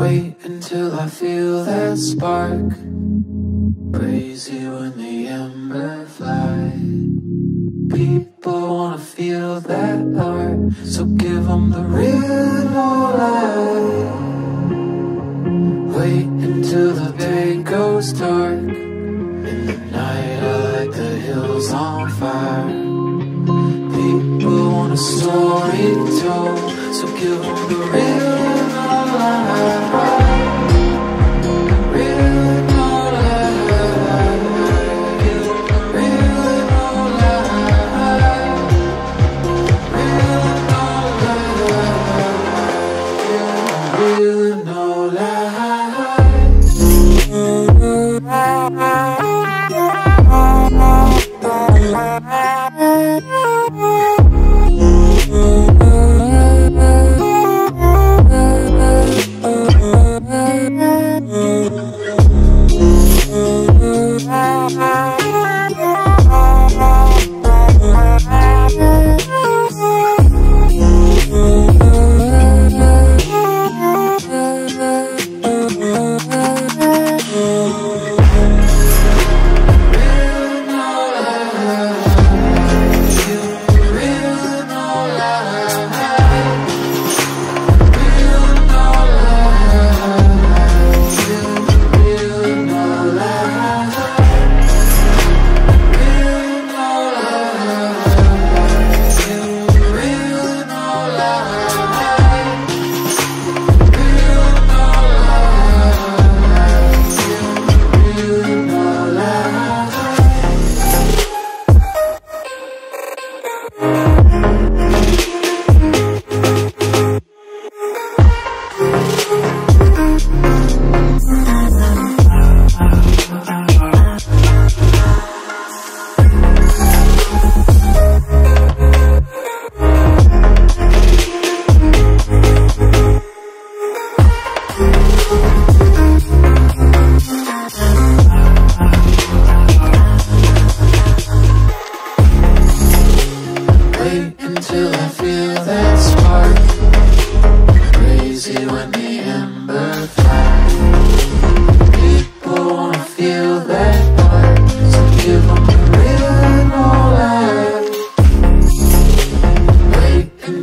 Wait until I feel that spark. Crazy when the ember fly. People wanna feel that art, so give them the real lie. Wait until the day goes dark. In the night, I light the hills on fire. People want a story told, so give them the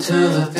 To the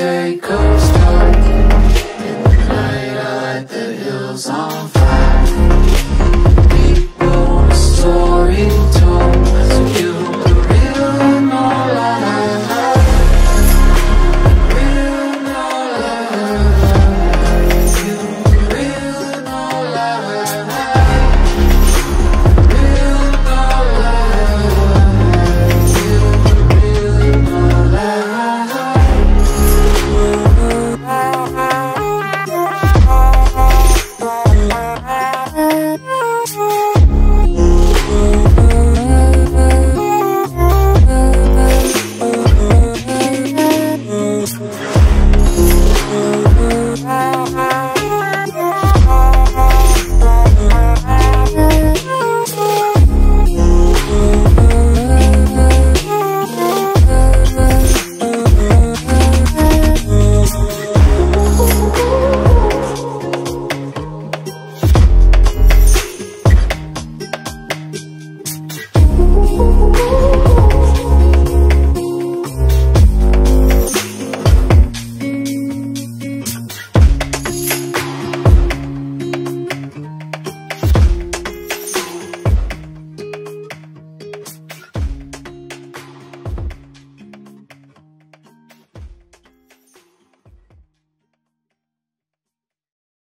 Ooh.